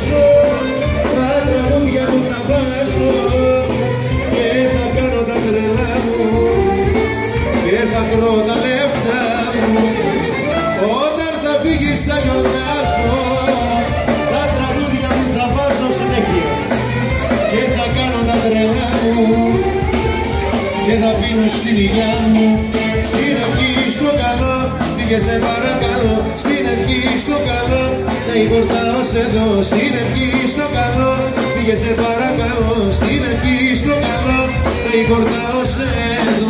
φύγεις θα γιορτάσω Τα τραγούδια μου θα βάζω. Και θα κάνω τα τρελά μου Και θα τρώω τα λεφτά μου. Όταν θα φύγεις θα γιορτάσω. Τα τραγούδια μου θα βάζω συνέχεια. Και θα κάνω τα τρελά μου και θα πίνω στην υγειά μου. Στην ευχή στο καλό πήγε σε παρακαλώ να υπορτάω σε εδώ στην ευχή στο καλό. Πήγε σε παρακαλώ στην ευχή στο καλό. Να υπορτάω σε εδώ